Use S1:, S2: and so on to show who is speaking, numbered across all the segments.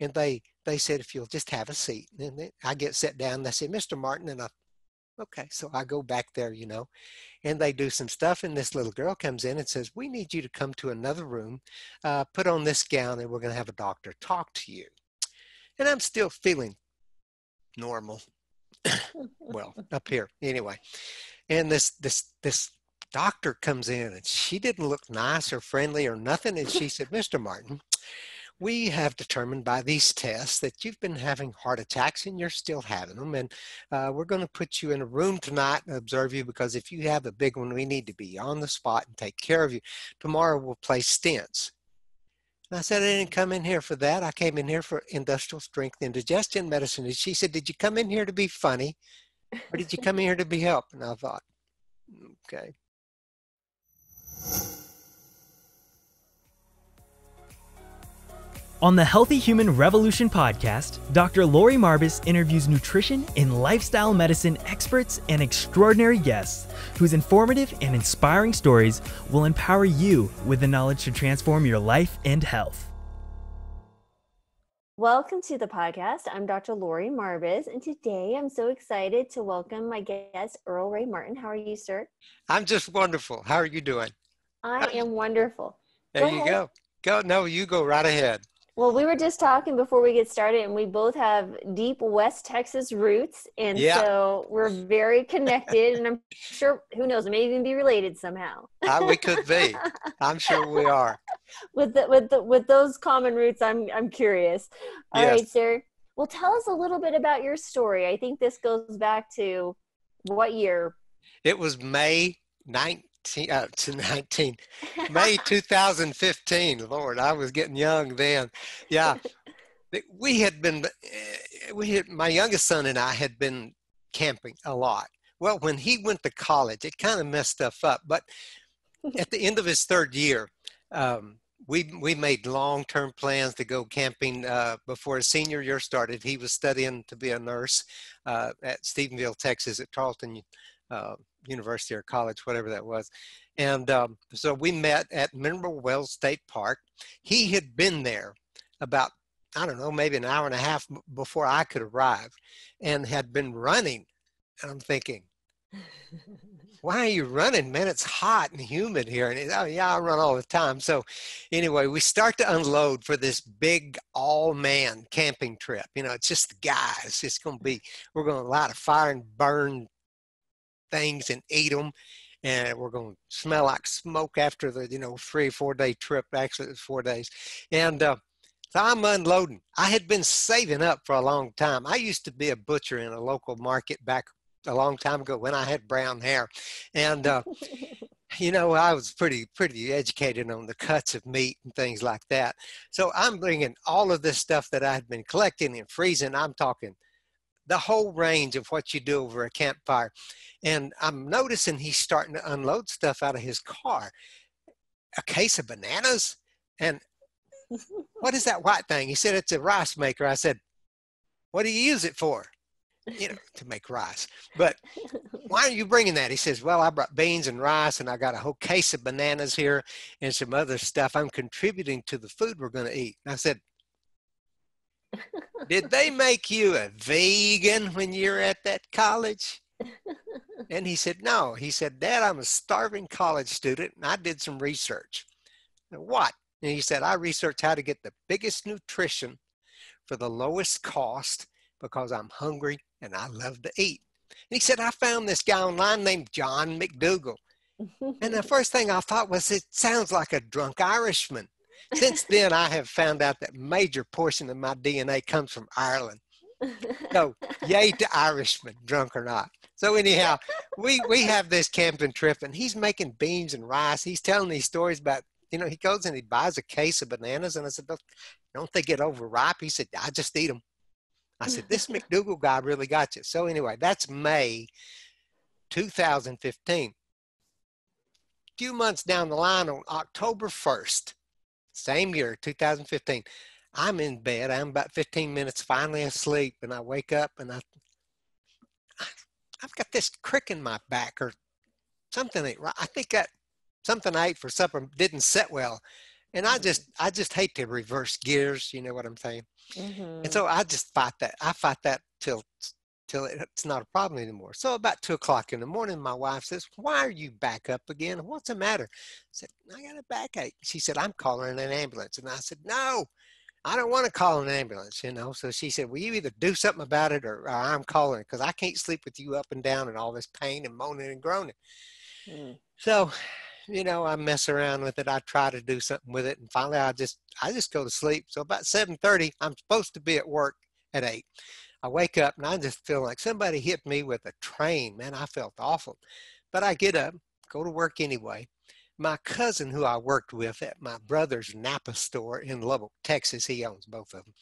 S1: and they they said if you'll just have a seat and i get set down they say mr martin and i okay so i go back there you know and they do some stuff and this little girl comes in and says we need you to come to another room uh, put on this gown and we're going to have a doctor talk to you. And i'm still feeling normal well up here anyway. And this this this doctor comes in and she didn't look nice or friendly or nothing and she said mr martin we have determined by these tests that you've been having heart attacks and you're still having them. And uh, we're going to put you in a room tonight and observe you because if you have a big one, we need to be on the spot and take care of you. Tomorrow we'll place stents. And I said, I didn't come in here for that. I came in here for industrial strength indigestion medicine. And she said, Did you come in here to be funny or did you come in here to be helped? And I thought, okay.
S2: On the Healthy Human Revolution podcast, Dr. Laurie Marbas interviews nutrition and lifestyle medicine experts and extraordinary guests whose informative and inspiring stories will empower you with the knowledge to transform your life and health.
S3: Welcome to the podcast. I'm Dr. Laurie Marbas, and today I'm so excited to welcome my guest, Earl Ray Martin. How are you, sir?
S1: I'm just wonderful. How are you doing?
S3: I am wonderful.
S1: There go you ahead. go. Go. No, you go right ahead.
S3: Well, we were just talking before we get started, and we both have deep West Texas roots, and yeah. so we're very connected. and I'm sure, who knows, may even be related somehow.
S1: uh, we could be. I'm sure we are.
S3: with the, with the, with those common roots, I'm I'm curious. All yes. right, sir. Well, tell us a little bit about your story. I think this goes back to what year?
S1: It was May 19, 19, uh, to 19, May 2015. Lord, I was getting young then. Yeah, we had been, eh, we had, my youngest son and I had been camping a lot. Well, when he went to college, it kind of messed stuff up. But at the end of his third year, um, we we made long-term plans to go camping uh, before his senior year started. He was studying to be a nurse uh, at Stephenville, Texas, at Tarleton uh, university or college, whatever that was. And um, so we met at Mineral Wells State Park. He had been there about, I don't know, maybe an hour and a half before I could arrive and had been running. And I'm thinking, why are you running, man? It's hot and humid here. And oh yeah, I run all the time. So anyway, we start to unload for this big all man camping trip. You know, it's just the guys. It's going to be, we're going to light a fire and burn things and eat them and we're going to smell like smoke after the you know three four day trip actually it was four days. And uh, so i'm unloading. I had been saving up for a long time. I used to be a butcher in a local market back a long time ago when i had brown hair. And uh, you know i was pretty pretty educated on the cuts of meat and things like that. So i'm bringing all of this stuff that i had been collecting and freezing. I'm talking the whole range of what you do over a campfire. And I'm noticing he's starting to unload stuff out of his car. A case of bananas? And what is that white thing? He said it's a rice maker. I said, what do you use it for? You know, to make rice. But why are you bringing that? He says, well, I brought beans and rice and I got a whole case of bananas here and some other stuff. I'm contributing to the food we're going to eat. And I said, did they make you a vegan when you're at that college? And he said, No. He said, Dad, I'm a starving college student and I did some research. What? And he said, I researched how to get the biggest nutrition for the lowest cost because I'm hungry and I love to eat. And he said, I found this guy online named John McDougall. and the first thing I thought was, it sounds like a drunk Irishman. Since then, I have found out that major portion of my DNA comes from Ireland. So, yay to Irishmen, drunk or not. So anyhow, we we have this camping trip, and he's making beans and rice. He's telling these stories about, you know, he goes and he buys a case of bananas, and I said, "Don't they get overripe?" He said, "I just eat them." I said, "This McDougall guy really got you." So anyway, that's May 2015. A few months down the line, on October 1st, same year, 2015. I'm in bed. I'm about 15 minutes finally asleep, and I wake up and I, I've got this crick in my back or something. ain't I think that something I ate for supper didn't set well, And I just I just hate to reverse gears, you know what I'm saying? Mm-hmm. And so I just fight that. I fight that till till it's not a problem anymore. So about two o'clock in the morning, my wife says, "Why are you back up again? What's the matter?" I said, "I got a backache." She said, "I'm calling an ambulance," and I said, "No, I don't want to call an ambulance." You know. So she said, "Well, you either do something about it, or, or I'm calling because I can't sleep with you up and down and all this pain and moaning and groaning." Mm. So, you know, I mess around with it. I try to do something with it, and finally, I just I just go to sleep. So about seven thirty, I'm supposed to be at work at eight. I wake up and I just feel like somebody hit me with a train. Man, I felt awful. But I get up, go to work anyway. My cousin, who I worked with at my brother's Napa store in Lubbock, Texas, he owns both of them.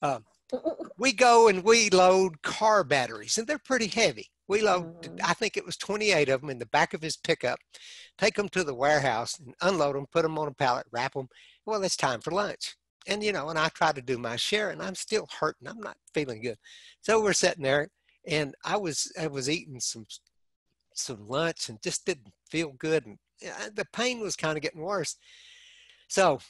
S1: Uh, we go and we load car batteries, and they're pretty heavy. We load, mm-hmm. I think it was 28 of them in the back of his pickup, take them to the warehouse and unload them, put them on a pallet, wrap them. Well, it's time for lunch and you know, and I try to do my share, and I'm still hurting. I'm not feeling good. So we're sitting there, and I was I was eating some some lunch and just didn't feel good, and the pain was kind of getting worse. So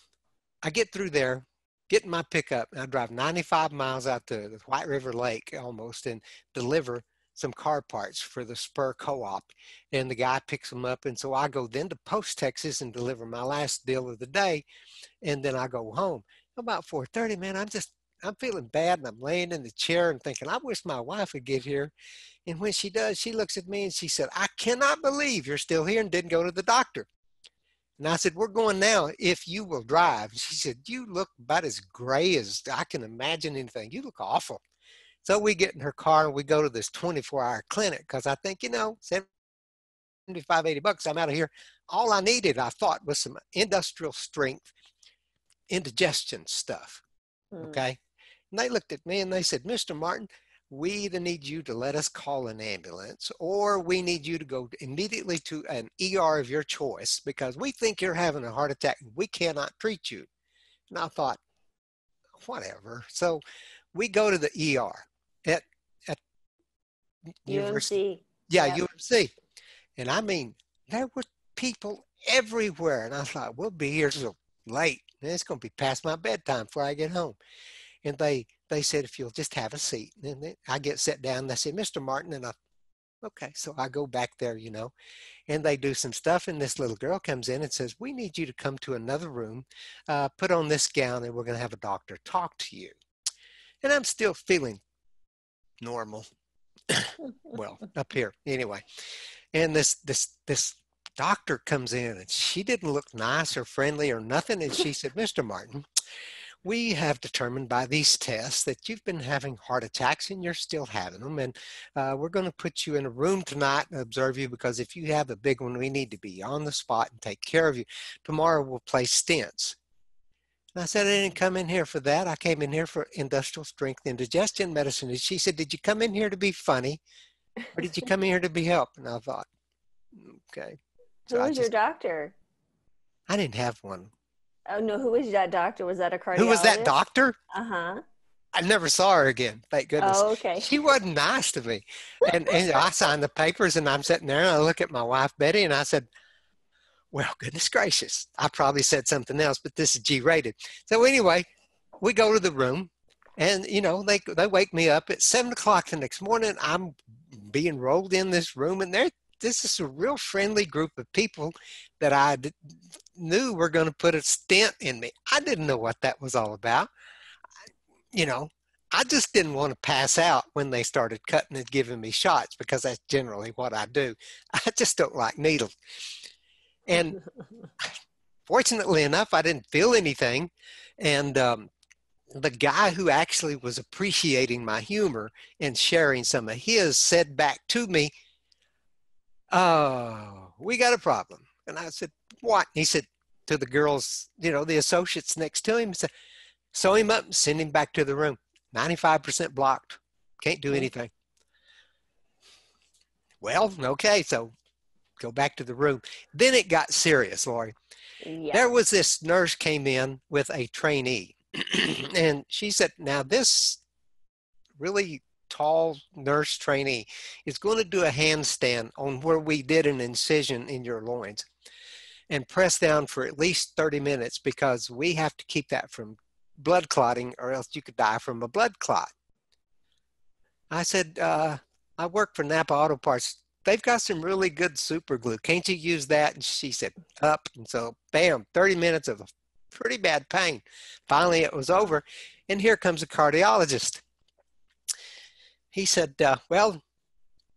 S1: I get through there, get in my pickup, and I drive 95 miles out to the White River Lake almost, and deliver some car parts for the Spur Co-op, and the guy picks them up, and so I go then to Post Texas and deliver my last deal of the day, and then I go home about 4.30, man, I'm just, I'm feeling bad and I'm laying in the chair and thinking, I wish my wife would get here. And when she does, she looks at me and she said, I cannot believe you're still here and didn't go to the doctor. And I said, We're going now if you will drive. And she said, You look about as gray as I can imagine anything. You look awful. So we get in her car and we go to this 24 hour clinic because I think, you know, 75, 80 bucks, I'm out of here. All I needed, I thought, was some industrial strength indigestion stuff. Mm. Okay. And they looked at me and they said, Mr. Martin, we either need you to let us call an ambulance or we need you to go immediately to an ER of your choice because we think you're having a heart attack and we cannot treat you. And I thought, whatever. So we go to the ER at, at
S3: UMC.
S1: Yeah, yep. UMC. And I mean, there were people everywhere. And I thought, we'll be here till late. It's going to be past my bedtime before I get home. And they they said, if you'll just have a seat. And I get set down. They say, Mr. Martin. And I, okay. So I go back there, you know, and they do some stuff. And this little girl comes in and says, we need you to come to another room, uh, put on this gown, and we're going to have a doctor talk to you. And I'm still feeling normal. well, up here anyway. And this this this doctor comes in and she didn't look nice or friendly or nothing. And she said, Mr. Martin, we have determined by these tests that you've been having heart attacks and you're still having them. And uh, we're going to put you in a room tonight and observe you because if you have a big one, we need to be on the spot and take care of you. Tomorrow we'll place stents. And I said, I didn't come in here for that. I came in here for industrial strength indigestion medicine. And she said, Did you come in here to be funny or did you come in here to be helped? And I thought, okay.
S3: So who was just, your doctor?
S1: I didn't have one.
S3: Oh no, who was that doctor? Was that a cardiologist?
S1: Who was that doctor?
S3: Uh huh.
S1: I never saw her again. Thank goodness.
S3: Oh, okay.
S1: She wasn't nice to me, and, and I signed the papers, and I'm sitting there, and I look at my wife Betty, and I said, "Well, goodness gracious, I probably said something else, but this is G-rated." So anyway, we go to the room, and you know they they wake me up at seven o'clock the next morning. I'm being rolled in this room, and they're this is a real friendly group of people that I d- knew were going to put a stent in me. I didn't know what that was all about. You know, I just didn't want to pass out when they started cutting and giving me shots because that's generally what I do. I just don't like needles. And fortunately enough, I didn't feel anything. And um, the guy who actually was appreciating my humor and sharing some of his said back to me, oh, we got a problem. And I said, what? He said to the girls, you know, the associates next to him, he said, sew him up and send him back to the room. 95% blocked. Can't do hmm. anything. Well, okay, so go back to the room. Then it got serious, Laurie. Yeah. There was this nurse came in with a trainee, and she said, "Now this really tall nurse trainee is going to do a handstand on where we did an incision in your loins. and press down for at least 30 minutes because we have to keep that from blood clotting or else you could die from a blood clot. I said, uh, I work for Napa Auto Parts. They've got some really good super glue. Can't you use that? And she said, up. And so, bam, 30 minutes of pretty bad pain. Finally, it was over. And here comes a cardiologist. He said, uh, Well,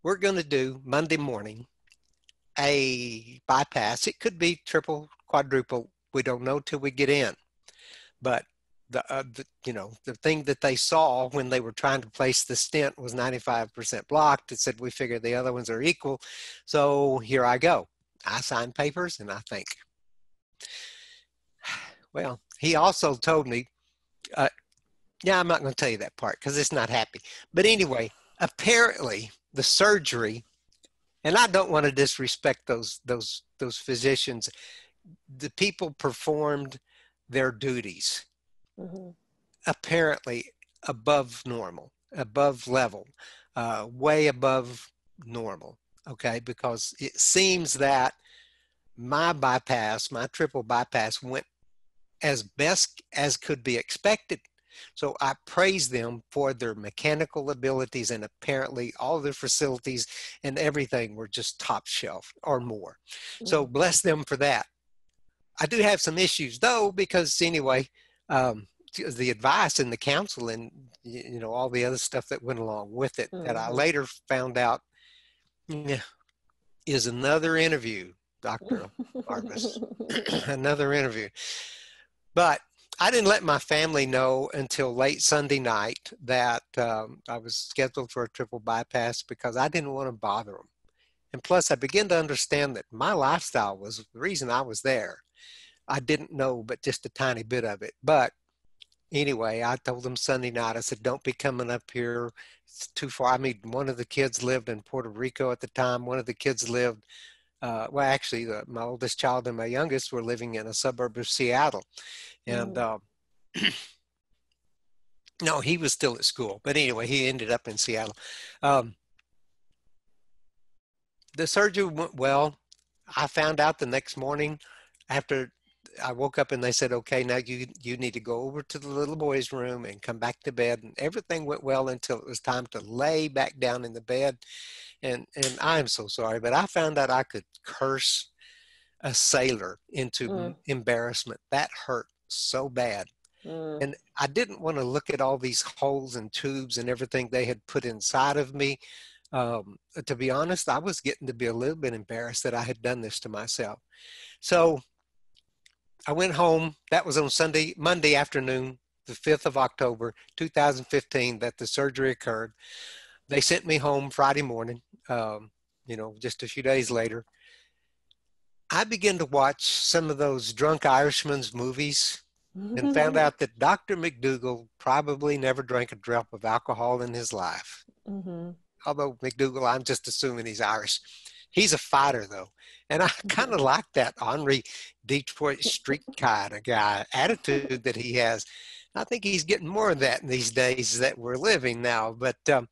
S1: we're going to do Monday morning a bypass. It could be triple, quadruple. We don't know till we get in. But the, uh, the, you know the thing that they saw when they were trying to place the stent was 95% blocked it said we figure the other ones are equal so here i go i sign papers and i think well he also told me uh, yeah i'm not going to tell you that part because it's not happy but anyway apparently the surgery and i don't want to disrespect those those those physicians the people performed their duties mm-hmm. apparently above normal, above level, uh, way above normal. Okay, because it seems that my bypass, my triple bypass, went as best as could be expected. So I praise them for their mechanical abilities, and apparently all their facilities and everything were just top shelf or more. So mm-hmm. bless them for that. I do have some issues though, because anyway, um, the advice and the counsel and you know all the other stuff that went along with it mm-hmm. that I mm-hmm. later found out yeah, is another interview, Doctor Marbas, another interview. But I didn't let my family know until late Sunday night that um, I was scheduled for a triple bypass because I didn't want to bother them. And plus, I began to understand that my lifestyle was the reason I was there. I didn't know, but just a tiny bit of it. But anyway, I told them Sunday night, I said, don't be coming up here. It's too far. I mean, one of the kids lived in Puerto Rico at the time. One of the kids lived, uh, well, actually, the, my oldest child and my youngest were living in a suburb of Seattle. And, uh, no, he was still at school. But anyway, he ended up in Seattle. Um, the surgery went well. I found out the next morning after I woke up and they said, okay, now you, you need to go over to the little boy's room and come back to bed. And everything went well until it was time to lay back down in the bed. And, and I'm so sorry, but I found out I could curse a sailor into mm. embarrassment. That hurt so bad. Mm. And I didn't want to look at all these holes and tubes and everything they had put inside of me. Um, to be honest, I was getting to be a little bit embarrassed that I had done this to myself. So I went home. That was on Sunday, Monday afternoon, the 5th of October, 2015, that the surgery occurred. They sent me home Friday morning, um, you know, just a few days later. I began to watch some of those drunk Irishmen's movies and found out that Dr. McDougall probably never drank a drop of alcohol in his life. Mm-hmm. Although McDougall, I'm just assuming he's Irish. He's a fighter though. And I kind of mm-hmm. like that Henry Detroit street kind of guy attitude that he has. I think he's getting more of that in these days that we're living now. But um,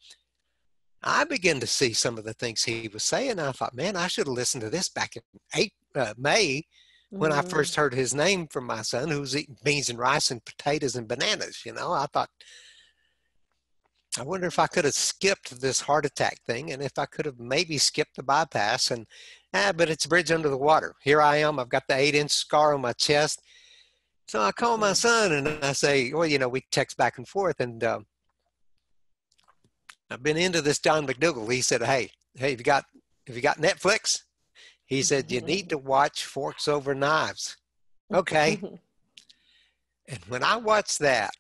S1: I began to see some of the things he was saying. I thought, man, I should have listened to this back in eight, uh, May when mm-hmm. I first heard his name from my son, who was eating beans and rice and potatoes and bananas. You know, I thought, I wonder if I could have skipped this heart attack thing and if I could have maybe skipped the bypass and ah, but it's a bridge under the water. Here I am. I've got the eight inch scar on my chest. So I call my son and I say, well, you know, we text back and forth and um, I've been into this John McDougall. He said, hey, hey, have you got, have you got Netflix? He said, you need to watch Forks Over Knives. Okay. and when I watched that,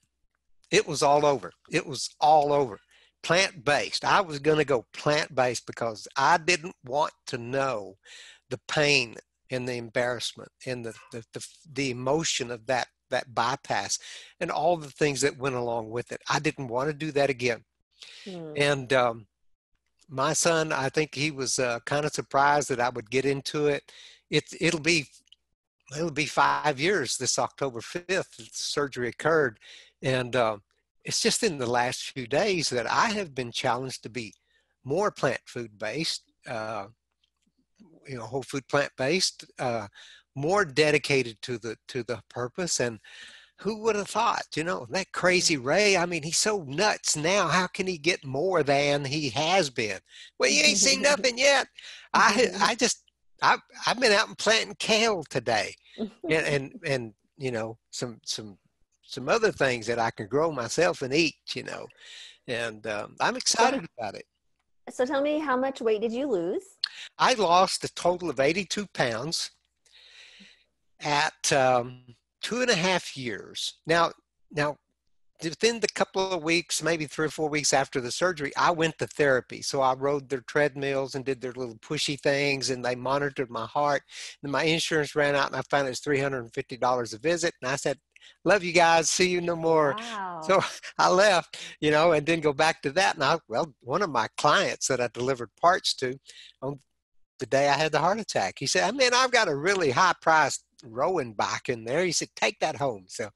S1: it was all over. It was all over. Plant based. I was going to go plant based because I didn't want to know the pain and the embarrassment and the, the, the, the emotion of that, that bypass and all the things that went along with it. I didn't want to do that again. Hmm. And um, my son, I think he was uh, kind of surprised that I would get into it. It it'll be it'll be five years this October fifth. The surgery occurred, and uh, it's just in the last few days that I have been challenged to be more plant food based, uh, you know, whole food plant based, uh, more dedicated to the to the purpose. And who would have thought you know that crazy ray i mean he's so nuts now. How can he get more than he has been? Well you ain't seen nothing yet. I i just i've, I've been out and planting kale today. And, and and you know some some some other things that i can grow myself and eat you know and um, i'm excited about it
S3: so tell me how much weight did you lose
S1: i lost a total of 82 pounds at um, two and a half years. Now, now, within the couple of weeks, maybe three or four weeks after the surgery, I went to therapy. So I rode their treadmills and did their little pushy things, and they monitored my heart. And my insurance ran out, and I found it was three hundred and fifty dollars a visit. And I said, "Love you guys. See you no more." Wow. So I left, you know, and didn't go back to that. And I, well, one of my clients that I delivered parts to, on the day I had the heart attack, he said, "I mean, I've got a really high priced rowing bike in there. He said, take that home. So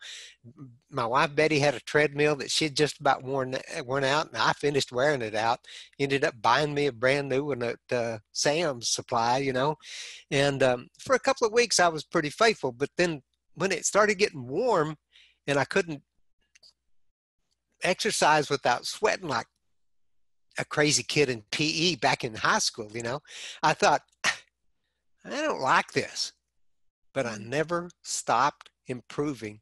S1: my wife Betty had a treadmill that she'd just about worn, worn out and I finished wearing it out. Ended up buying me a brand new one at uh, Sam's Supply, you know. And um, for a couple of weeks I was pretty faithful. But then when it started getting warm and I couldn't exercise without sweating like a crazy kid in PE back in high school, you know, I thought, I don't like this. But I never stopped improving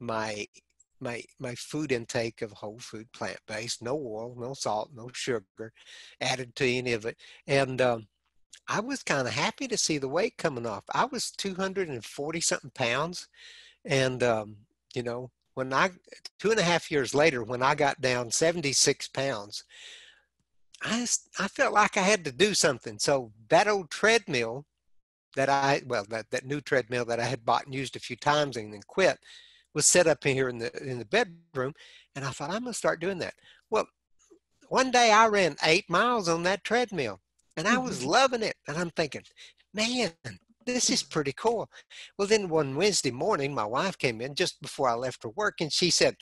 S1: my my my food intake of whole food plant based no oil no salt no sugar added to any of it. And um, i was kind of happy to see the weight coming off. I was 240 something pounds and um, you know when i two and a half years later when i got down 76 pounds i i felt like i had to do something. So that old treadmill that I well that, that new treadmill that I had bought and used a few times and then quit was set up in here in the in the bedroom and I thought I'm gonna start doing that. Well, one day I ran eight miles on that treadmill and I was mm-hmm. loving it and I'm thinking, man, this is pretty cool. Well, then one Wednesday morning, my wife came in just before I left for work and she said,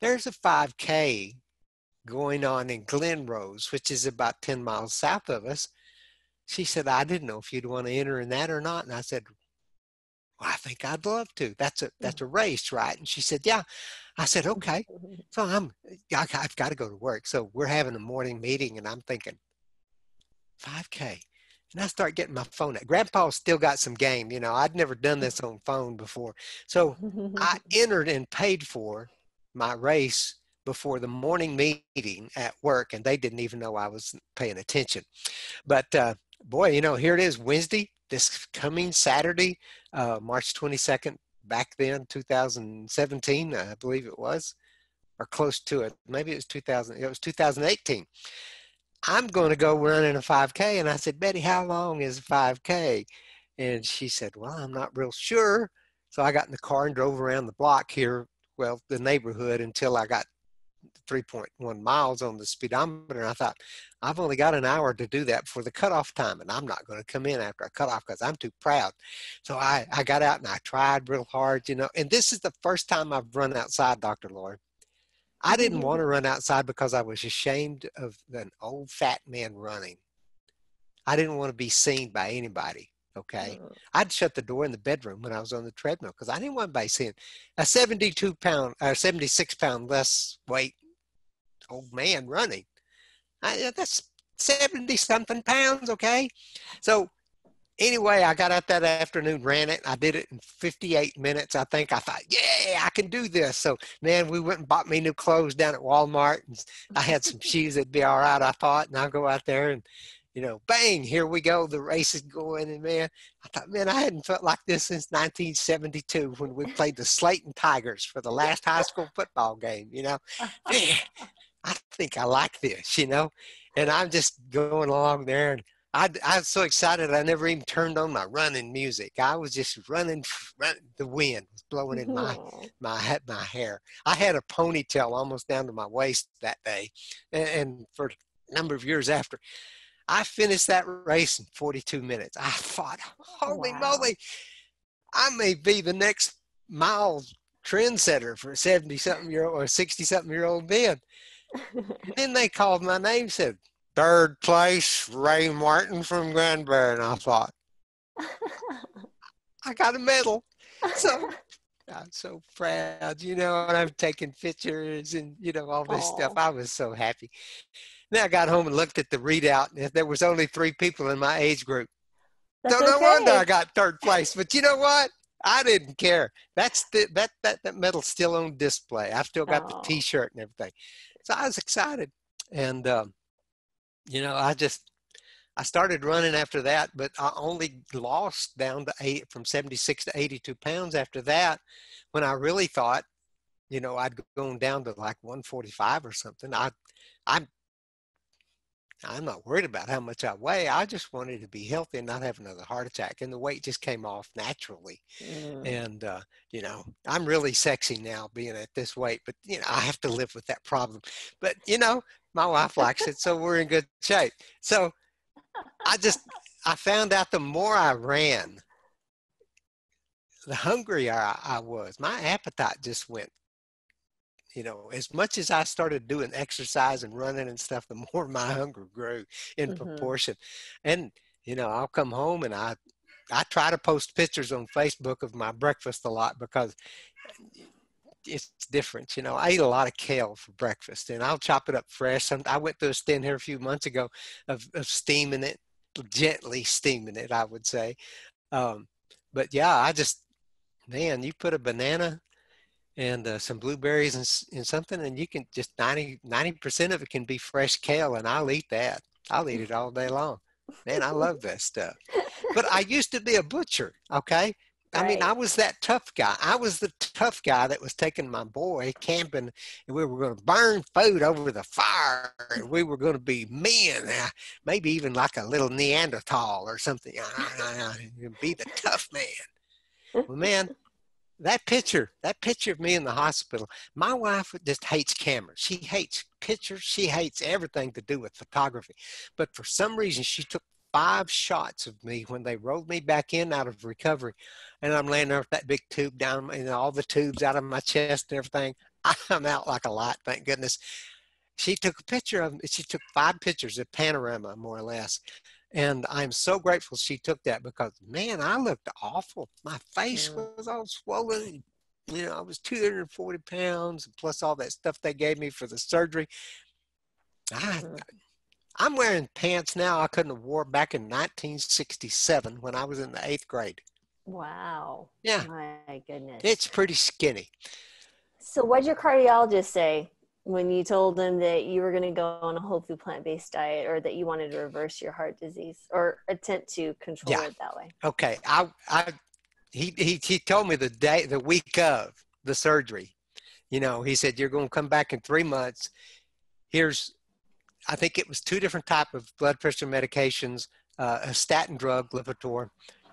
S1: There's a 5K going on in Glen Rose, which is about 10 miles south of us she said, I didn't know if you'd want to enter in that or not. And I said, well, I think I'd love to. That's a that's a race, right? And she said, Yeah. I said, Okay. So I'm I've got to go to work. So we're having a morning meeting and I'm thinking, 5K. And I start getting my phone out. Grandpa still got some game, you know. I'd never done this on phone before. So I entered and paid for my race before the morning meeting at work, and they didn't even know I was paying attention. But uh, boy, you know, here it is Wednesday, this coming Saturday, uh, March 22nd, back then, 2017, I believe it was, or close to it. Maybe it was 2000, it was 2018. I'm going to go running a 5K. And I said, Betty, how long is a 5K? And she said, Well, I'm not real sure. So I got in the car and drove around the block here, well, the neighborhood until I got 3.1 miles on the speedometer. And I thought, I've only got an hour to do that for the cutoff time, and I'm not going to come in after I cut off because I'm too proud. So I, I got out and I tried real hard, you know. And this is the first time I've run outside, Dr. Lloyd. I didn't want to run outside because I was ashamed of an old fat man running. I didn't want to be seen by anybody. Okay. Uh. I'd shut the door in the bedroom when I was on the treadmill because I didn't want anybody seeing a 72 pound or uh, 76 pound less weight old man running. I, that's 70 something pounds, okay? So anyway, I got out that afternoon, ran it. I did it in 58 minutes. I think I thought, yeah, I can do this. So, man, we went and bought me new clothes down at Walmart. And I had some shoes that'd be all right, I thought. And I'll go out there and, you know, bang, here we go. The race is going. And, man, I thought, man, I hadn't felt like this since 1972 when we played the Slaton Tigers for the last high school football game, you know. I think I like this, you know? And I'm just going along there and I, I was so excited I never even turned on my running music. I was just running, running the wind was blowing in my, mm-hmm. my, my hair. I had a ponytail almost down to my waist that day. And, and for a number of years after, I finished that race in 42 minutes. I thought, holy wow. moly, I may be the next mile trendsetter for a 70 something year old or 60 something year old men then they called my name, said, third place, Ray Martin from Granbury. And I thought, I got a medal. So I'm so proud, you know, and I'm taking pictures and, you know, all this Aww. stuff. I was so happy. Then I got home and looked at the readout, and there was only three people in my age group. That's so no okay. wonder I got third place. But you know what? I didn't care. That's the that that that medal's still on display. I've still got Aww. the T-shirt and everything. So I was excited, and um, you know, I just I started running after that, but I only lost down to eight from 76 to 82 pounds after that. When I really thought, you know, I'd gone down to like 145 or something. I, I'm, I'm not worried about how much I weigh. I just wanted to be healthy and not have another heart attack. And the weight just came off naturally. Mm. And, uh, you know, I'm really sexy now being at this weight, but, you know, I have to live with that problem. But, you know, my wife likes it, so we're in good shape. So I just I found out the more I ran, the hungrier I, I was. My appetite just went. You know, as much as I started doing exercise and running and stuff, the more my hunger grew in mm-hmm. proportion. And you know, I'll come home and I I try to post pictures on Facebook of my breakfast a lot because it's different. You know, I eat a lot of kale for breakfast and I'll chop it up fresh. I went through a stint here a few months ago of, of steaming it, gently steaming it, I would say. Um, but yeah, I just, man, you put a banana and uh, some blueberries and, and something and you can just 90, 90% of it can be fresh kale and I'll eat that. I'll eat it all day long. Man, I love that stuff. But I used to be a butcher, okay? I mean, I was that tough guy. I was the tough guy that was taking my boy camping, and we were going to burn food over the fire, and we were going to be men, uh, maybe even like a little Neanderthal or something. be the tough man. Well, man, that picture, that picture of me in the hospital, my wife just hates cameras. She hates pictures. She hates everything to do with photography. But for some reason, she took five shots of me when they rolled me back in out of recovery. And I'm laying there with that big tube down, and all the tubes out of my chest and everything. I'm out like a light, thank goodness. She took a picture of me. She took five pictures of panorama, more or less. And I'm so grateful she took that because, man, I looked awful. My face yeah. was all swollen. You know, I was 240 pounds, plus all that stuff they gave me for the surgery. I, mm-hmm. I'm wearing pants now I couldn't have wore back in 1967 when I was in the eighth grade.
S3: Wow.
S1: Yeah.
S3: My goodness.
S1: It's pretty skinny.
S3: So, what'd your cardiologist say when you told him that you were going to go on a whole food plant based diet or that you wanted to reverse your heart disease or attempt to control yeah. it that way?
S1: Okay. I, I, he, he, he told me the day, the week of the surgery, you know, he said, You're going to come back in three months. Here's I think it was two different type of blood pressure medications, uh, a statin drug, Lipitor,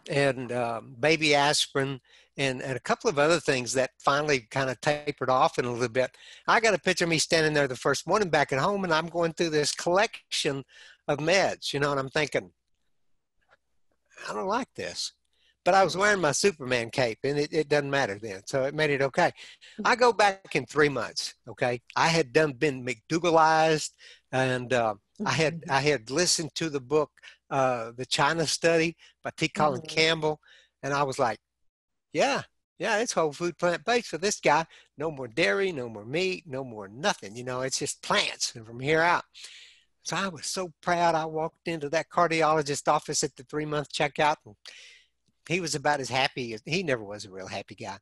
S1: and um, baby aspirin, and, and a couple of other things that finally kind of tapered off in a little bit. I got a picture of me standing there the first morning back at home, and I'm going through this collection of meds, you know, and I'm thinking, I don't like this. But I was wearing my Superman cape, and it, it doesn't matter then, so it made it okay. I go back in three months. Okay, I had done been McDougallized and uh, I had mm-hmm. I had listened to the book uh, The China Study by T. Colin mm-hmm. Campbell, and I was like, yeah, yeah, it's whole food plant based for this guy. No more dairy, no more meat, no more nothing. You know, it's just plants and from here out. So I was so proud. I walked into that cardiologist office at the three month checkout, and he was about as happy as he never was a real happy guy,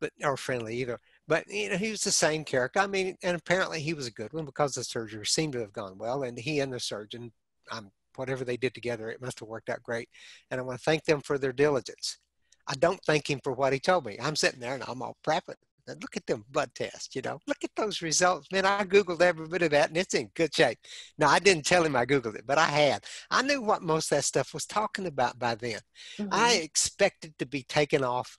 S1: but or friendly either. But you know, he was the same character. I mean, and apparently he was a good one because the surgery seemed to have gone well, and he and the surgeon, um, whatever they did together, it must have worked out great. And I want to thank them for their diligence. I don't thank him for what he told me. I'm sitting there and I'm all prepping. Look at them blood tests, you know. Look at those results, man. I googled every bit of that, and it's in good shape. Now, I didn't tell him I googled it, but I had. I knew what most of that stuff was talking about by then. Mm-hmm. I expected to be taken off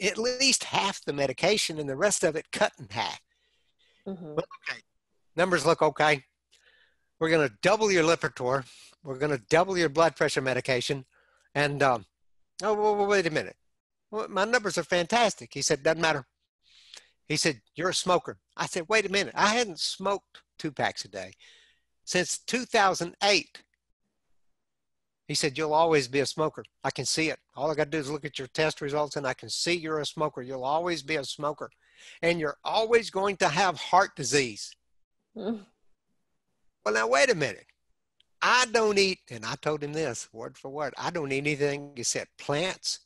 S1: at least half the medication and the rest of it cut in half. Mm-hmm. But okay, numbers look okay. We're going to double your Lipitor. We're going to double your blood pressure medication. And, um, oh, wait a minute. Well, my numbers are fantastic. He said, doesn't matter. He said, you're a smoker. I said, wait a minute. I hadn't smoked two packs a day since 2008. He said, You'll always be a smoker. I can see it. All I got to do is look at your test results and I can see you're a smoker. You'll always be a smoker. And you're always going to have heart disease. Mm. Well, now, wait a minute. I don't eat, and I told him this word for word I don't eat anything except plants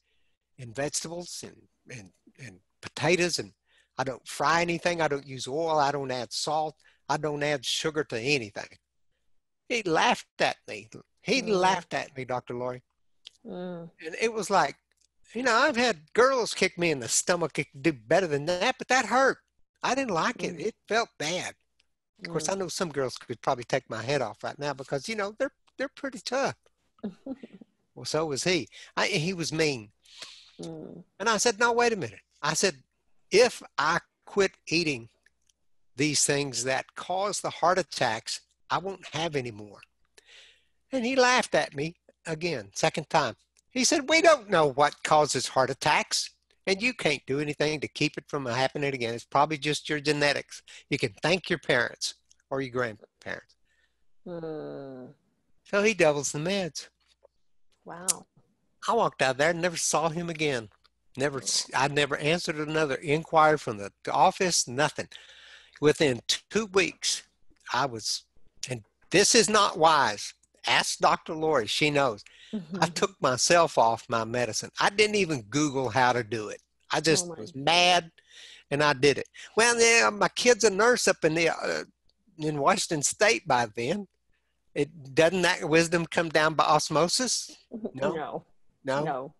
S1: and vegetables and, and, and potatoes. And I don't fry anything. I don't use oil. I don't add salt. I don't add sugar to anything. He laughed at me. He mm. laughed at me, Dr. Laurie. Mm. And it was like, you know, I've had girls kick me in the stomach. It could do better than that, but that hurt. I didn't like mm. it. It felt bad. Of course, I know some girls could probably take my head off right now because you know they're they're pretty tough. well, so was he. I, he was mean. Mm. And I said, no, wait a minute. I said, if I quit eating these things that cause the heart attacks, I won't have any more. And he laughed at me again, second time. He said, We don't know what causes heart attacks, and you can't do anything to keep it from happening again. It's probably just your genetics. You can thank your parents or your grandparents. Hmm. So he doubles the meds.
S3: Wow.
S1: I walked out there and never saw him again. Never, I never answered another inquiry from the office, nothing. Within two weeks, I was, and this is not wise. Ask Dr. Laurie, she knows. Mm-hmm. I took myself off my medicine. I didn't even Google how to do it. I just oh was mad and I did it. Well, yeah, my kid's a nurse up in the uh, in Washington State by then. It doesn't that wisdom come down by osmosis?
S3: No. No.
S1: No.
S3: no.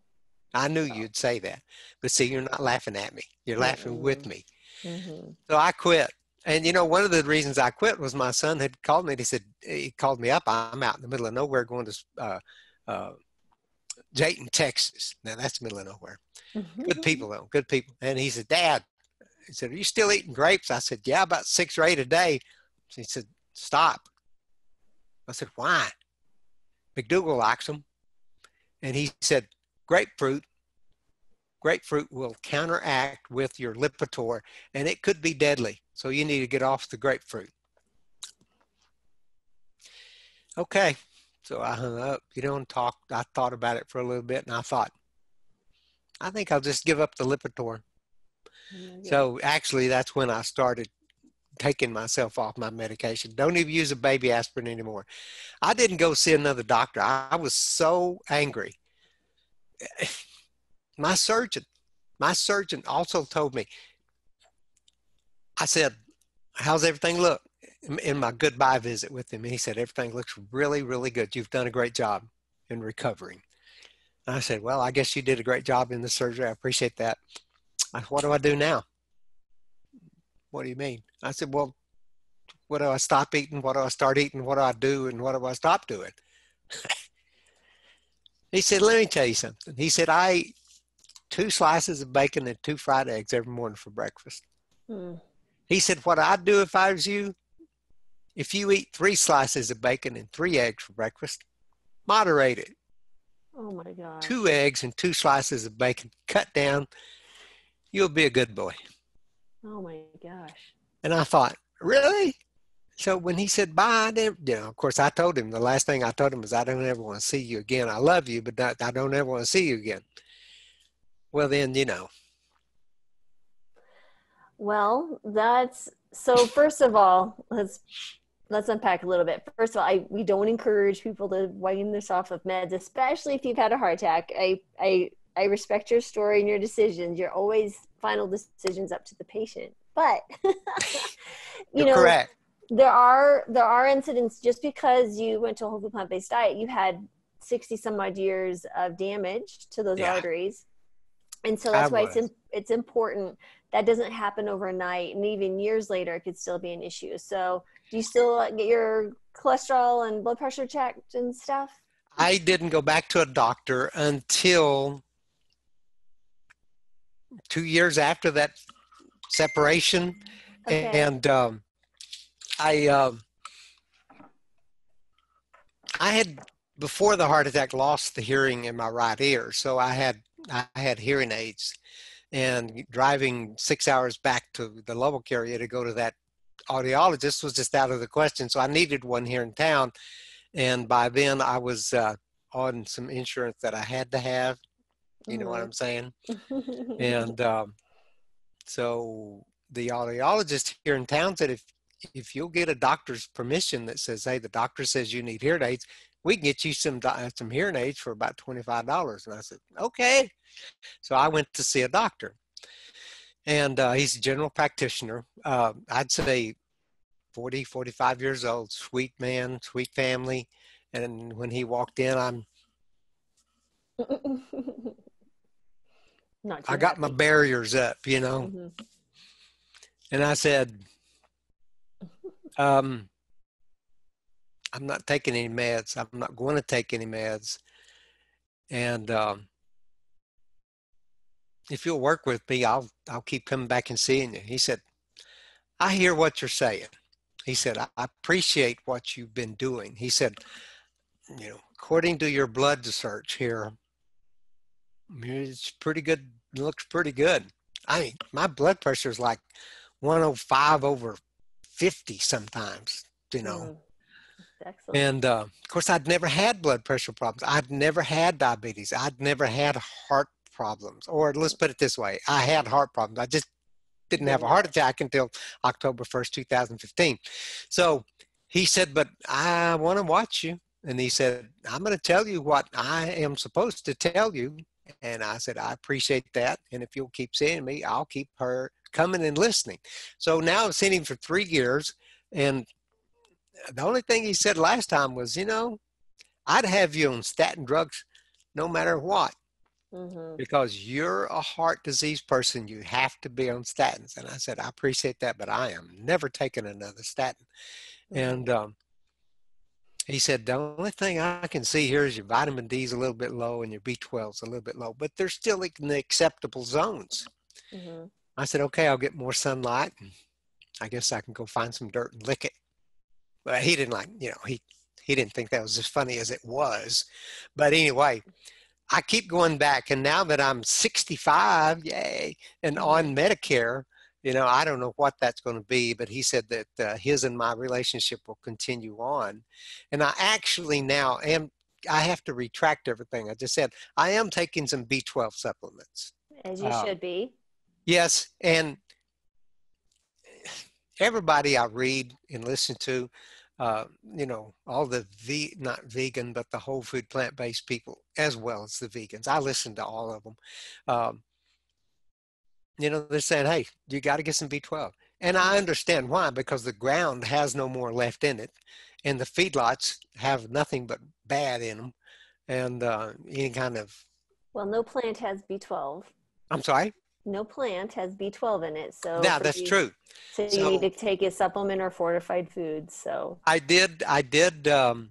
S1: I knew no. you'd say that. But see, you're not laughing at me. You're laughing mm-hmm. with me. Mm-hmm. So I quit. And you know, one of the reasons I quit was my son had called me and he said, he called me up. I'm out in the middle of nowhere going to uh, uh, Dayton, Texas. Now that's the middle of nowhere. Mm-hmm. Good people though, good people. And he said, Dad, he said, Are you still eating grapes? I said, Yeah, about six or eight a day. He said, Stop. I said, Why? McDougall likes them. And he said, Grapefruit. Grapefruit will counteract with your Lipitor, and it could be deadly. So you need to get off the grapefruit. Okay. So I hung up, you know, and talked. I thought about it for a little bit and I thought, I think I'll just give up the Lipitor. Mm, so actually, that's when I started taking myself off my medication. Don't even use a baby aspirin anymore. I didn't go see another doctor. I was so angry. My surgeon, my surgeon also told me, I said, How's everything look? in my goodbye visit with him, and he said, Everything looks really, really good. You've done a great job in recovering. And I said, Well, I guess you did a great job in the surgery. I appreciate that. I What do I do now? What do you mean? I said, Well, what do I stop eating? What do I start eating? What do I do? And what do I stop doing? he said, Let me tell you something. He said, I eat two slices of bacon and two fried eggs every morning for breakfast. Hmm. He said, What I'd do if I was you, if you eat three slices of bacon and three eggs for breakfast, moderate it.
S3: Oh my God.
S1: Two eggs and two slices of bacon, cut down. You'll be a good boy.
S3: Oh my gosh.
S1: And I thought, really? So when he said bye, you know, of course, I told him the last thing I told him was, I don't ever want to see you again. I love you, but I don't ever want to see you again. Well, then, you know.
S3: Well, that's so. First of all, let's let's unpack a little bit. First of all, I we don't encourage people to wind this off of meds, especially if you've had a heart attack. I I I respect your story and your decisions. You're always final decisions up to the patient. But you know,
S1: correct.
S3: There are there are incidents just because you went to a whole food plant based diet, you had sixty some odd years of damage to those yeah. arteries. And so that's I why was. it's it's important that doesn't happen overnight and even years later it could still be an issue. So do you still get your cholesterol and blood pressure checked and stuff?
S1: I didn't go back to a doctor until two years after that separation, okay. and um, I um, I had before the heart attack lost the hearing in my right ear, so I had I had hearing aids, and driving six hours back to the Lubbock area to go to that audiologist was just out of the question. So I needed one here in town. And by then I was uh, on some insurance that I had to have. You know mm-hmm. what I'm saying? and um, so the audiologist here in town said if if you'll get a doctor's permission that says, hey, the doctor says you need hearing aids, we can get you some some hearing aids for about $25. And I said, okay. So I went to see a doctor. And uh, he's a general practitioner. Uh, I'd say 40, 45 years old, sweet man, sweet family. And when he walked in, I'm Not I got happy. my barriers up, you know. Mm-hmm. And I said, um, I'm not taking any meds. I'm not going to take any meds. And um, if you'll work with me, I'll I'll keep coming back and seeing you. He said, I hear what you're saying. He said, I appreciate what you've been doing. He said, you know, according to your blood search here, it's pretty good. It looks pretty good. I mean, my blood pressure is like 105 over 50 sometimes, you know. Mm. Excellent. And uh, of course, I'd never had blood pressure problems. I'd never had diabetes. I'd never had heart problems. Or let's put it this way I had heart problems. I just didn't have a heart attack until October 1st, 2015. So he said, But I want to watch you. And he said, I'm going to tell you what I am supposed to tell you. And I said, I appreciate that. And if you'll keep seeing me, I'll keep her coming and listening. So now I've seen him for three years. And the only thing he said last time was, you know, I'd have you on statin drugs no matter what. Mm-hmm. Because you're a heart disease person, you have to be on statins. And I said, I appreciate that, but I am never taking another statin. Mm-hmm. And um, he said, the only thing I can see here is your vitamin D is a little bit low and your B12 is a little bit low, but they're still in the acceptable zones. Mm-hmm. I said, okay, I'll get more sunlight. And I guess I can go find some dirt and lick it. But he didn't like, you know, he, he didn't think that was as funny as it was. But anyway, I keep going back. And now that I'm 65, yay, and mm-hmm. on Medicare, you know, I don't know what that's going to be, but he said that uh, his and my relationship will continue on. And I actually now am, I have to retract everything I just said. I am taking some B12 supplements.
S3: As you um, should be.
S1: Yes. And everybody I read and listen to, uh, you know, all the v not vegan, but the whole food plant based people, as well as the vegans. I listen to all of them. Um, you know, they're saying, hey, you got to get some B12. And I understand why, because the ground has no more left in it, and the feedlots have nothing but bad in them, and uh, any kind of.
S3: Well, no plant has B12.
S1: I'm sorry?
S3: No plant has B12 in it. So
S1: yeah, that's
S3: you,
S1: true.
S3: So, so, you need to take a supplement or fortified foods. So
S1: I did, I did, um,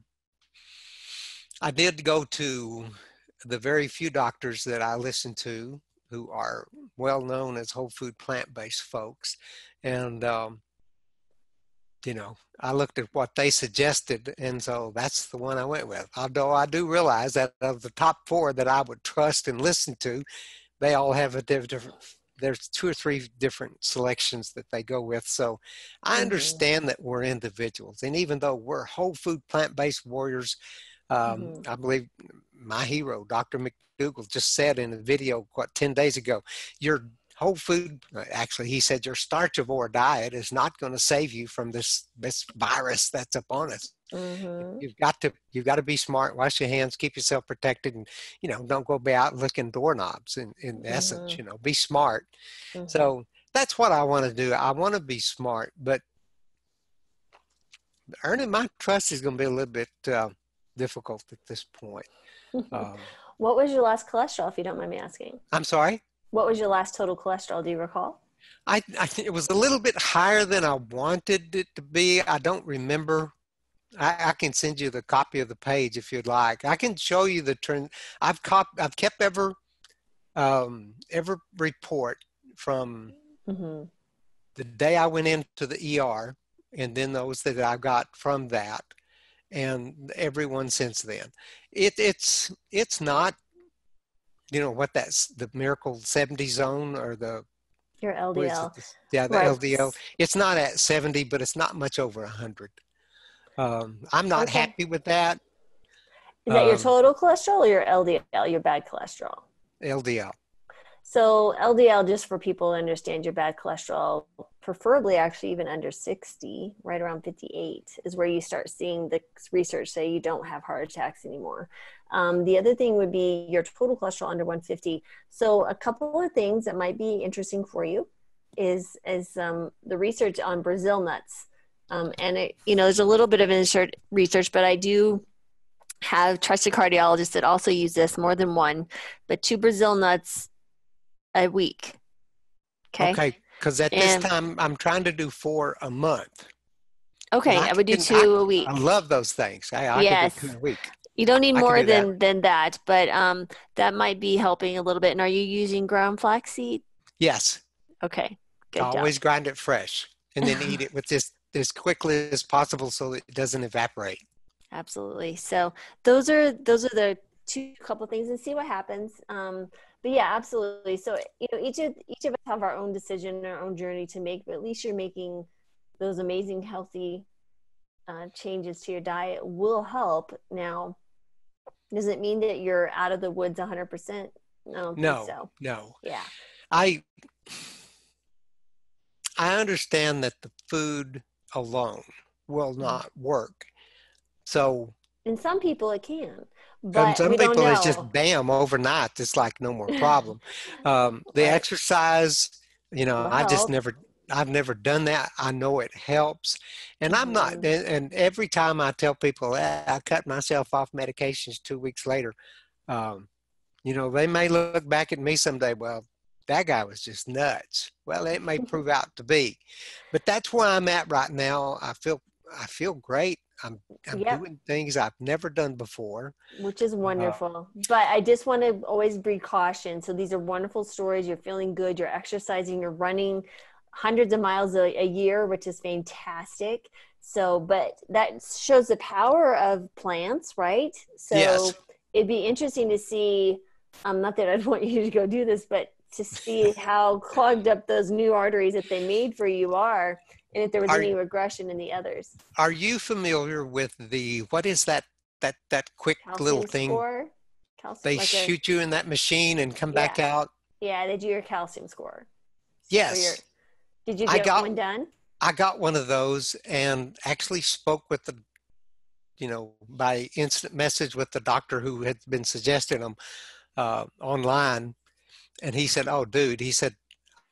S1: I did go to the very few doctors that I listen to who are well known as whole food plant based folks. And, um, you know, I looked at what they suggested, and so that's the one I went with. Although I do realize that of the top four that I would trust and listen to, they all have a different. There's two or three different selections that they go with. So I mm-hmm. understand that we're individuals, and even though we're whole food plant based warriors, um, mm-hmm. I believe my hero, Dr. McDougall, just said in a video, what, 10 days ago, your whole food, actually, he said your starchivore diet is not going to save you from this, this virus that's upon us. Mm-hmm. You've got to you've got to be smart. Wash your hands. Keep yourself protected, and you know don't go be out looking doorknobs. In in mm-hmm. essence, you know, be smart. Mm-hmm. So that's what I want to do. I want to be smart, but earning my trust is going to be a little bit uh, difficult at this point.
S3: Um, what was your last cholesterol, if you don't mind me asking?
S1: I'm sorry?
S3: What was your last total cholesterol? Do you recall?
S1: I, I think it was a little bit higher than I wanted it to be. I don't remember. I, I, can send you the copy of the page if you'd like. I can show you the trend. I've cop, I've kept ever um, every report from mm-hmm. the day I went into the ER, and then those that I got from that, and everyone since then. It, it's it's not, you know, what that's the miracle seventy zone or the
S3: your LDL.
S1: Yeah, the right. LDL. It's not at seventy, but it's not much over hundred. Um, I'm not okay. happy with that.
S3: Is that um, your total cholesterol or your LDL, your bad cholesterol?
S1: LDL.
S3: So LDL, just for people to understand your bad cholesterol, preferably actually even under 60, right around 58 is where you start seeing the research say you don't have heart attacks anymore. Um, the other thing would be your total cholesterol under 150. So a couple of things that might be interesting for you is is um, the research on Brazil nuts. Um, and it, you know, there's a little bit of insert research, but I do have trusted cardiologists that also use this more than one, but two Brazil nuts a week. Okay.
S1: Okay. Because at and, this time, I'm trying to do four a month.
S3: Okay, I, I, would do two I, a week.
S1: I love those things. I, I yes. do two a week.
S3: You don't need more than that. than that, but um, that might be helping a little bit. And are you using ground flaxseed?
S1: Yes.
S3: Okay. Good
S1: always grind it fresh and then eat it with this as quickly as possible so it doesn't evaporate.
S3: Absolutely. So those are those are the two couple things and see what happens. Um, but yeah, absolutely. So you know, each of each of us have our own decision, our own journey to make. But at least you're making those amazing, healthy uh, changes to your diet will help. Now, does it mean that you're out of the woods 100 percent
S1: no so. no
S3: yeah
S1: i i understand that the food alone will mm-hmm. not work so
S3: in some people it can but
S1: and some people it's just bam overnight it's like no more problem um, the right. exercise you know i just never I've never done that. I know it helps. And I'm not, mm-hmm. and, every time I tell people eh, I cut myself off medications two weeks later, um, you know, they may look back at me someday, well, that guy was just nuts. Well, it may prove out to be, but that's where I'm at right now. I feel, I feel great. I'm, I'm yep. doing things I've never done before.
S3: Which is uh, wonderful. Uh, but I just want to always breed caution. So these are wonderful stories. You're feeling good. You're exercising. You're running hundreds of miles a, a year, which is fantastic. So, but that shows the power of plants, right? So yes. it'd be interesting to see. Um, not that I'd want you to go do this, but to see how clogged up those new arteries that they made for you are, and if there was are, any regression in the others.
S1: Are you familiar with the what is that that that quick Calcium little thing? Score? Calcium, they like shoot a, you in that machine and come yeah. back out.
S3: Yeah, they do your calcium score.
S1: Yes.
S3: Did you get I got, one done?
S1: I got one of those and actually spoke with the, you know, by instant message with the doctor who had been suggesting them uh, online. And he said, Oh, dude, he said,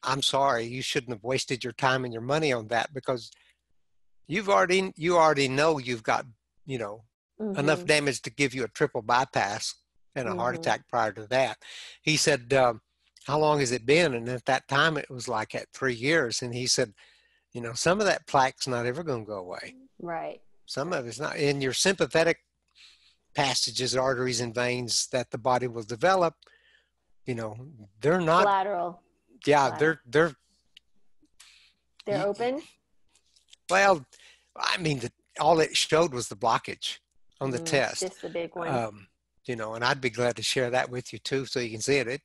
S1: I'm sorry, you shouldn't have wasted your time and your money on that because you've already, you already know you've got, you know, mm-hmm. enough damage to give you a triple bypass and a mm-hmm. heart attack prior to that. He said, um, how long has it been? And at that time, it was like at three years. And he said, you know, some of that plaque's not ever going to go away.
S3: Right.
S1: Some of it's not. In your sympathetic passages, arteries, and veins that the body will develop, you know, they're not
S3: lateral.
S1: Yeah, they're they're
S3: they're you, open.
S1: Well, I mean, the, all it showed was the blockage on the mm, test.
S3: Just the big one.
S1: Um, you know, and I'd be glad to share that with you too, so you can see it. It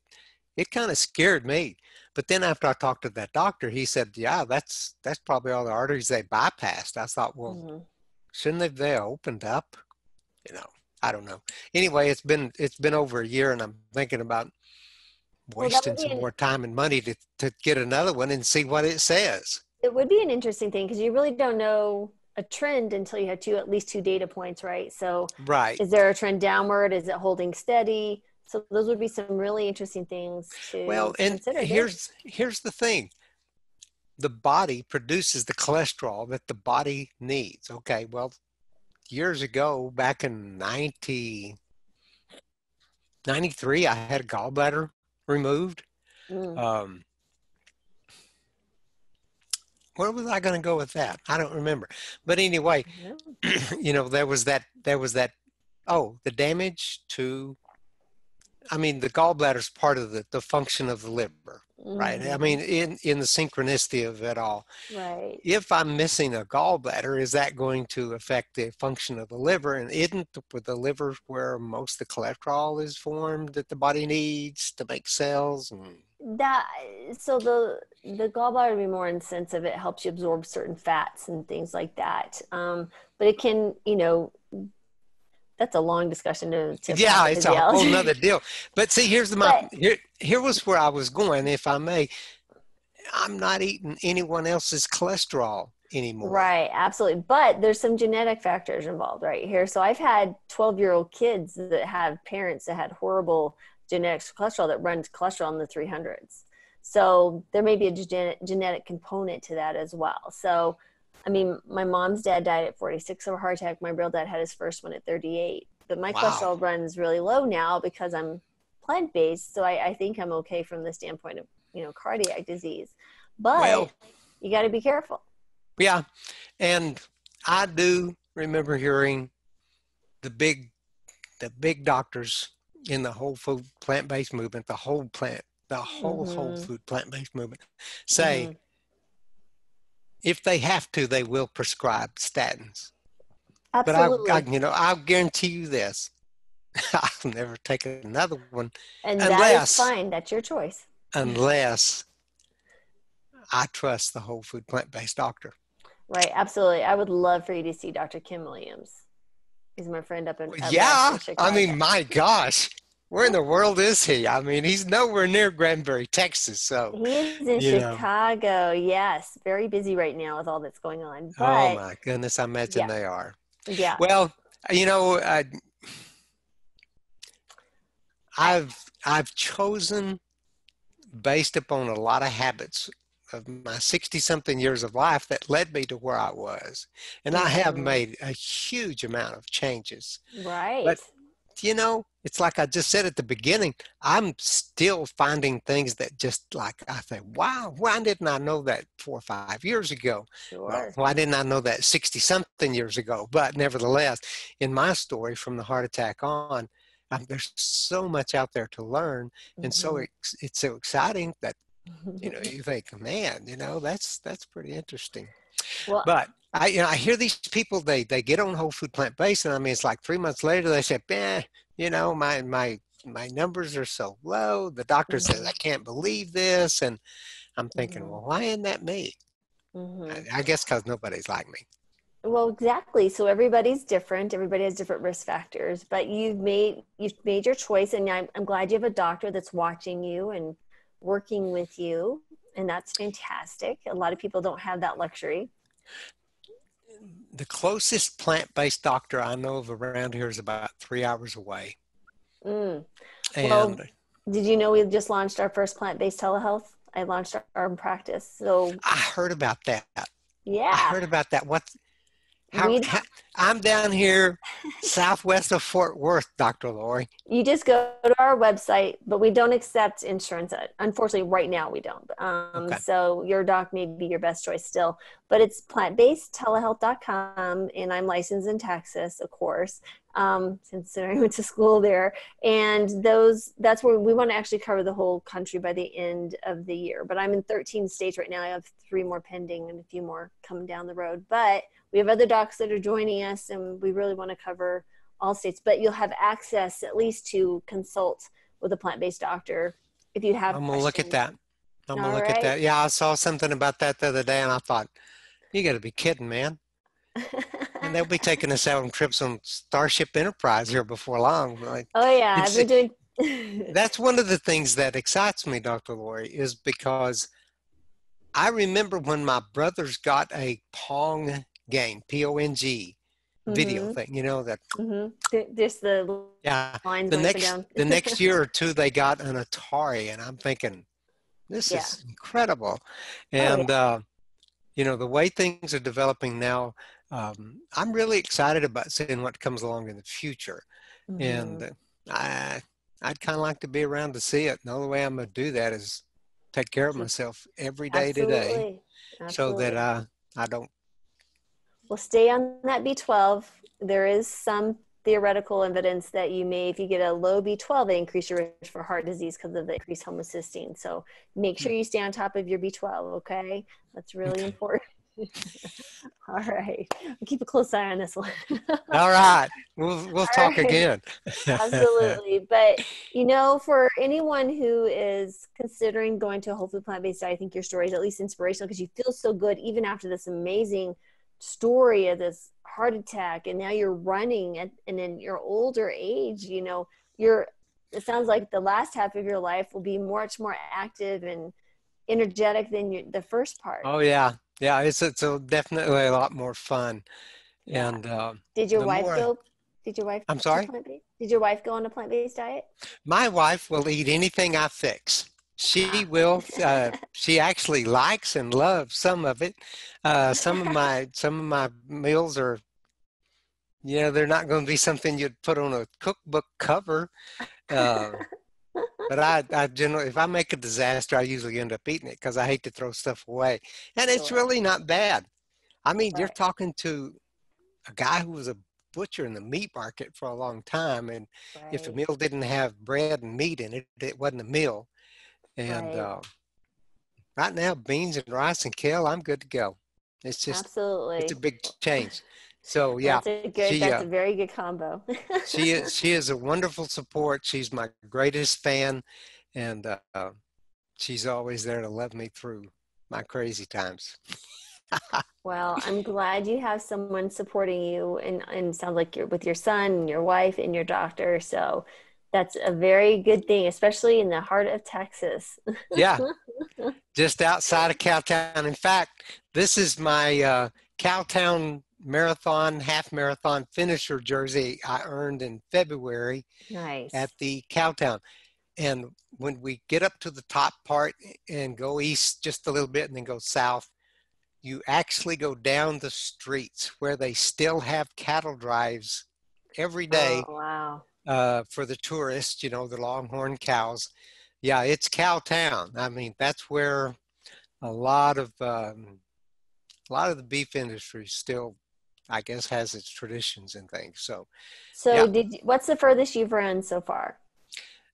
S1: it kind of scared me. But then after I talked to that doctor, he said, "Yeah, that's that's probably all the arteries they bypassed." I thought, well, mm-hmm. shouldn't they they opened up? You know, I don't know. Anyway, it's been it's been over a year, and I'm thinking about wasting well, some an, more time and money to to get another one and see what it says.
S3: It would be an interesting thing because you really don't know a trend until you have two at least two data points, right? So,
S1: right,
S3: is there a trend downward? Is it holding steady? So those would be some really interesting things to
S1: well, and
S3: consider.
S1: Here's here's the thing. The body produces the cholesterol that the body needs. Okay, well, years ago, back in 90, 93, I had a gallbladder removed. Mm. Um, where was I going to go with that? I don't remember. But anyway, yeah. you know, there was that, there was that, oh, the damage to I mean, the gallbladder is part of the, the function of the liver, mm-hmm. right? I mm-hmm. mean, in, in the synchronicity of it all.
S3: Right.
S1: If I'm missing a gallbladder, is that going to affect the function of the liver? And isn't the, the liver where most of the cholesterol is formed that the body needs to make cells? And...
S3: That so the the gallbladder would be more in the sense of it helps you absorb certain fats and things like that. Um, but it can, you know, that's a long discussion to,
S1: to yeah it's a whole other deal. But see here's the my but, here here was where i was going if i may. I'm not eating anyone else's cholesterol anymore.
S3: Right absolutely. But there's some genetic factors involved right here. So i've had 12 year old kids that have parents that had horrible genetics cholesterol that runs cholesterol in the 300s so there may be a genetic genetic component to that as well. So I mean, my mom's dad died at 46 of a heart attack. My real dad had his first one at 38. But my wow. cholesterol runs really low now because I'm plant based. So I, I, think I'm okay from the standpoint of, you know, cardiac disease. But well, you got to be careful.
S1: Yeah. And I do remember hearing the big, the big doctors in the whole food plant based movement, the whole plant, the whole mm-hmm. whole food plant based movement say, mm-hmm if they have to, they will prescribe statins.
S3: Absolutely.
S1: But I, I you know, I'll guarantee you this: I'll never take another one.
S3: And unless, that is fine. That's your choice.
S1: Unless I trust the whole food plant-based doctor.
S3: Right. Absolutely. I would love for you to see Dr. Kim Williams. He's my friend up in.
S1: yeah. I mean, my gosh where in the world is he? I mean, he's nowhere near Granbury, Texas. So
S3: he's in Chicago. Know. Yes, very busy right now with all that's going on.
S1: But, oh my goodness, I imagine yeah. they are.
S3: Yeah.
S1: Well, you know, uh, I've I've chosen based upon a lot of habits of my 60 something years of life that led me to where I was. And mm-hmm. I have mm-hmm. made a huge amount of changes.
S3: Right.
S1: But you know, it's like I just said at the beginning, I'm still finding things that just like I say, wow, why didn't I know that four or five years ago?
S3: Sure.
S1: Why didn't I know that 60 something years ago? But nevertheless, in my story from the heart attack on, um, there's so much out there to learn. And mm-hmm. so it's, it's so exciting that, you know, you think, man, you know, that's, that's pretty interesting. Well, but I, you know, I hear these people, they, they get on whole food plant based and I mean, it's like three months later, they say, eh, you know, my, my, my numbers are so low. The doctor mm-hmm. says, I can't believe this. And I'm thinking, mm-hmm. well, why isn't that me? Mm-hmm. I, I guess because nobody's like me.
S3: Well, exactly. So everybody's different. Everybody has different risk factors, but you've made you've made your choice, and I'm, I'm glad you have a doctor that's watching you and working with you, and that's fantastic. A lot of people don't have that luxury
S1: the closest plant-based doctor I know of around here is about three hours away.
S3: Mm. And well, did you know we just launched our first plant-based telehealth? I launched our, our practice. So
S1: I heard about that.
S3: Yeah,
S1: I heard about that. What how, how, I'm down here southwest of Fort Worth, Dr. Laurie.
S3: You just go to our website, but we don't accept insurance. Unfortunately, right now we don't. Um, okay. So your doc may be your best choice still, but it's plantbasedtelehealth.com, and I'm licensed in Texas, of course, um, since I went to school there. And those that's where we want to actually cover the whole country by the end of the year. But I'm in 13 states right now. I have three more pending and a few more coming down the road. But we have other docs that are joining us and we really want to cover all states but you'll have access at least to consult with a plant-based doctor if you have
S1: i'm gonna look at that. I'm gonna look right. at that. yeah i saw something about that the other day and i thought you gotta be kidding man. And they'll be taking us out on trips on starship enterprise here before long like,
S3: oh yeah i've been doing
S1: that's one of the things that excites me dr laurie is because i remember when my brothers got a pong game, P O N G, video mm-hmm. thing. You know that.
S3: Mm-hmm. Just the
S1: yeah. the next the next year or two, they got an Atari, and I'm thinking, this yeah. is incredible, and oh, yeah. uh, you know the way things are developing now. Um, I'm really excited about seeing what comes along in the future, mm-hmm. and I I'd kind of like to be around to see it. And the only way I'm going to do that is take care of myself every day Absolutely. today, Absolutely. so that I I don't
S3: well, stay on that B12. There is some theoretical evidence that you may, if you get a low B12, they increase your risk for heart disease because of the increased homocysteine. So make sure hmm. you stay on top of your B12, okay? That's really important. All right. I'll keep a close eye on this one.
S1: All right. We'll, we'll talk right. again.
S3: Absolutely. But, you know, for anyone who is considering going to a whole food plant based diet, I think your story is at least inspirational because you feel so good even after this amazing story of this heart attack and now you're running at, and in your older age you know you're it sounds like the last half of your life will be much more active and energetic than you, the first part.
S1: Oh yeah. Yeah it's it's a, definitely a lot more fun. Yeah. and uh,
S3: did your wife more, go did your wife
S1: i'm sorry?
S3: did your wife go on a plant-based diet?
S1: My wife will eat anything i fix she will uh, she actually likes and loves some of it uh, some of my some of my meals are you know they're not going to be something you'd put on a cookbook cover uh, but I, I generally if i make a disaster i usually end up eating it because i hate to throw stuff away and it's sure. really not bad i mean right. you're talking to a guy who was a butcher in the meat market for a long time and right. if a meal didn't have bread and meat in it it wasn't a meal and right. Uh, right now, beans and rice and kale, I'm good to go. It's just
S3: absolutely
S1: it's a big change. So yeah,
S3: that's a good. She, that's uh, a very good combo.
S1: she is she is a wonderful support. She's my greatest fan, and uh, she's always there to love me through my crazy times.
S3: well, I'm glad you have someone supporting you, and and sounds like you're with your son and your wife and your doctor. So that's a very good thing, especially in the heart of Texas.
S1: yeah, just outside of Cowtown. In fact, this is my uh, Cowtown marathon, half marathon finisher jersey I earned in February
S3: nice.
S1: at the Cowtown. And when we get up to the top part and go east just a little bit and then go south, you actually go down the streets where they still have cattle drives every day.
S3: Oh, wow
S1: uh, for the tourists, you know, the longhorn cows. Yeah, it's cow town. I mean, that's where a lot of um, a lot of the beef industry still, I guess, has its traditions and things. So,
S3: so yeah. did you, what's the furthest you've run so far?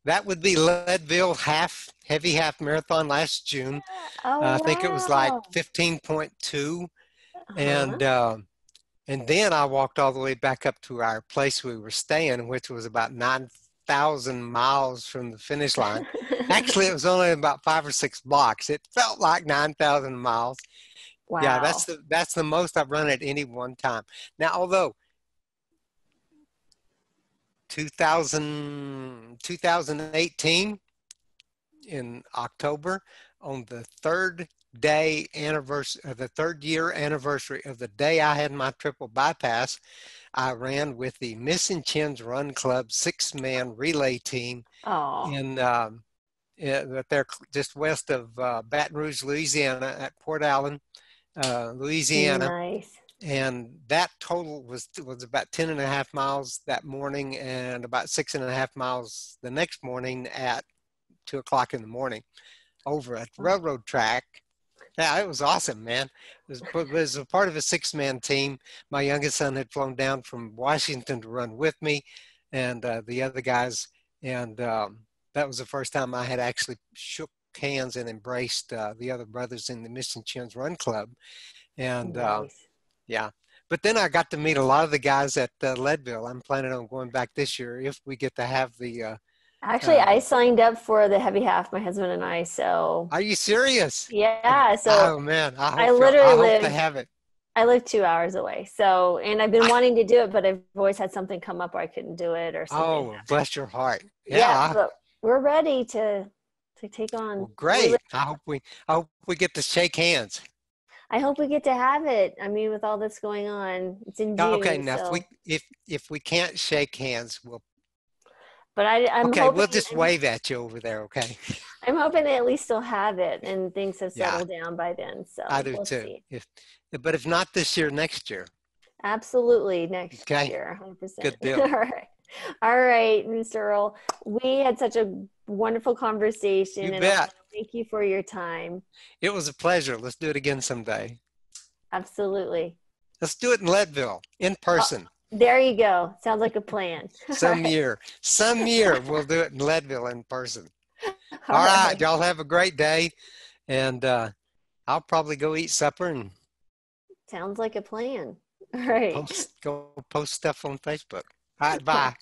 S1: That would be Leadville half heavy half marathon last June.
S3: Oh, uh,
S1: I think it was like fifteen point two, uh-huh. and. Um, and then I walked all the way back up to our place we were staying, which was about 9,000 miles from the finish line. Actually, it was only about five or six blocks. It felt like 9,000 miles.
S3: Wow.
S1: Yeah, that's the, that's the most I've run at any one time. Now, although 2000, 2018 in October, on the third day anniversary, uh, the third year anniversary of the day I had my triple bypass, I ran with the Missing Chins Run Club six man relay team
S3: Aww.
S1: in um, that they're just west of uh, Baton Rouge, Louisiana, at Port Allen, uh, Louisiana.
S3: Nice.
S1: And that total was was about 10 and a half miles that morning and about six and a half miles the next morning at two o'clock in the morning over a railroad track yeah, it was awesome, man. It was, it was a part of a six man team. My youngest son had flown down from Washington to run with me and uh, the other guys. And um, that was the first time I had actually shook hands and embraced uh, the other brothers in the Missing Chins Run Club. And uh, yeah, but then I got to meet a lot of the guys at uh, Leadville. I'm planning on going back this year if we get to have the uh,
S3: Actually, uh, I signed up for the heavy half, my husband and I. So
S1: are you serious?
S3: Yeah. So
S1: oh man, I,
S3: I literally
S1: I
S3: live
S1: to have it.
S3: I live two hours away. So, and I've been wanting to do it, but I've always had something come up where I couldn't do it or something.
S1: Oh, bless your heart. Yeah.
S3: yeah but we're ready to to take on.
S1: Well, great. I hope we I hope we get to shake hands.
S3: I hope we get to have it. I mean, with all that's going on, it's in June.
S1: Okay, now
S3: so.
S1: if we if if we can't shake hands, we'll
S3: but I, am
S1: okay.
S3: Hoping,
S1: we'll just wave at you over there. Okay.
S3: I'm hoping they at least still have it and things have settled yeah. down by then. So
S1: I do we'll too. If, but if not this year, next year.
S3: Absolutely, next
S1: okay.
S3: year, 100%.
S1: Good deal.
S3: All right. All right, Mr. Earl. We had such a wonderful conversation.
S1: You and bet.
S3: Thank you for your time.
S1: It was a pleasure. Let's do it again someday.
S3: Absolutely.
S1: Let's do it in Leadville in uh, person.
S3: There you go. Sounds like a plan.
S1: Some year. Some year we'll do it in Leadville in person. All, All right. right. Y'all have a great day. And uh, I'll probably go eat supper and
S3: sounds like a plan. All right.
S1: Post, go post stuff on Facebook. All right, bye.